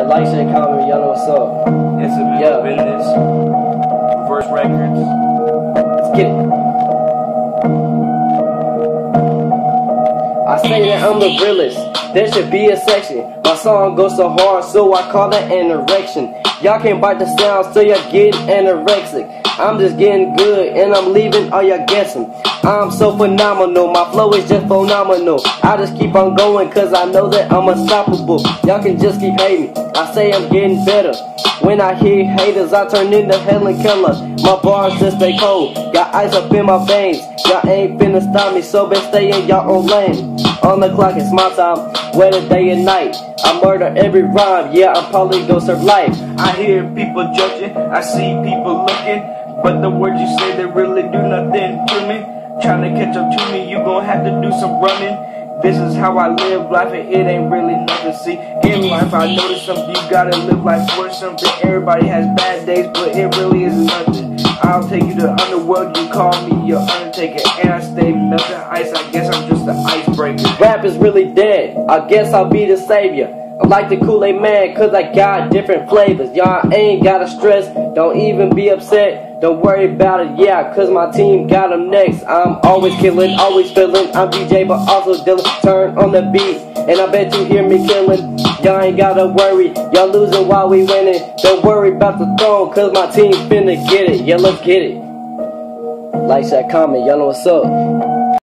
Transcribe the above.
Alright, like, share, comment, y'all know what's up. It's a bit Yeah. business. First records. Let's get it. I say that I'm the realest. There should be a section. My song goes so hard, so I call it an erection. Y'all can't bite the sound, so y'all getting anorexic. I'm just getting good, and I'm leaving all y'all guessing. I'm so phenomenal, my flow is just phenomenal. I just keep on going, cause I know that I'm unstoppable. Y'all can just keep hating. I say I'm getting better. When I hear haters, I turn into Helen Keller. My bars just stay cold. Got ice up in my veins. Y'all ain't finna stop me, so best stay in y'all own lane. On the clock, it's my time. Whether day and night. I murder every rhyme. Yeah, I'm probably gonna serve life. I hear people judging, I see people looking, but the words you say they really do nothing to me. Trying to catch up to me, you gon' have to do some running. This is how I live life, and it ain't really nothing. See, in life, I notice something. You gotta live life for something. Everybody has bad days, but it really is nothing. I'll take you to underworld. You call me your undertaker, and I stay melting ice. I guess I'm just an icebreaker. Rap is really dead. I guess I'll be the savior. I'm like the Kool-Aid man, cause I got different flavors. Y'all ain't gotta stress, don't even be upset. Don't worry about it, yeah, cause my team got them next. I'm always killing, always feeling. I'm DJ, but also dealing. Turn on the beat, and I bet you hear me killing. Y'all ain't gotta worry, y'all losing while we winning. Don't worry about the throne, cause my team finna get it. Yeah, let's get it. Like, that comment, y'all know what's up.